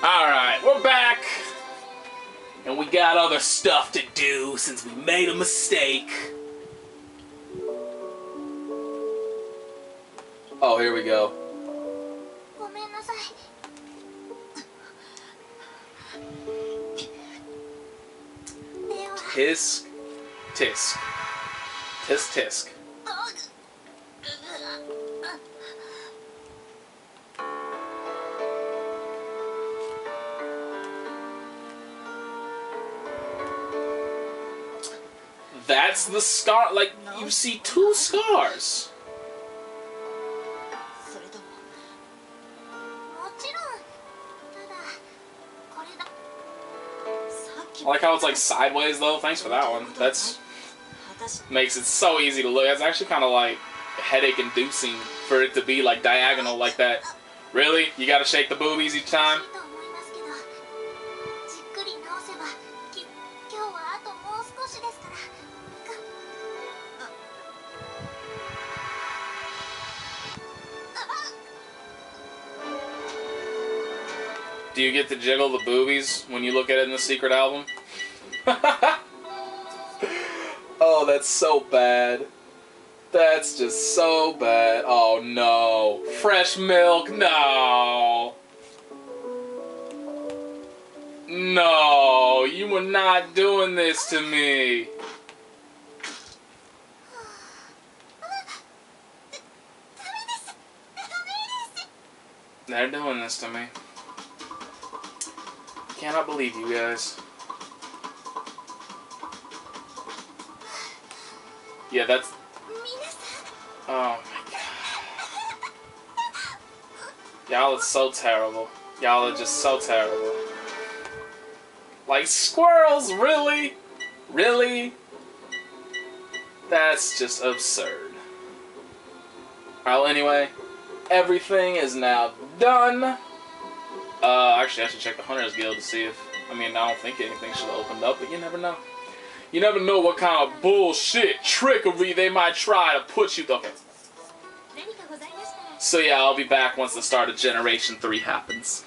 Alright, we're back. And we got other stuff to do since we made a mistake. Oh, here we go. Tisk. Tisk. Tisk tisk. That's the scar. Like, you see two scars. I like how it's like sideways though. Thanks for that one. That's makes it so easy to look. It's actually kind of like headache inducing for it to be like diagonal like that. Really? You gotta shake the boobies each time? Do you get to jiggle the boobies when you look at it in the secret album? oh, that's so bad. That's just so bad. Oh no. Fresh milk, no. No, you were not doing this to me. They're doing this to me cannot believe you guys. Yeah, that's... Oh my god. Y'all are so terrible. Y'all are just so terrible. Like, squirrels, really? Really? That's just absurd. Well, anyway, everything is now done. Uh, actually, I should check the Hunters Guild to see if. I mean, I don't think anything should have opened up, but you never know. You never know what kind of bullshit trickery they might try to put you through. So yeah, I'll be back once the start of Generation 3 happens.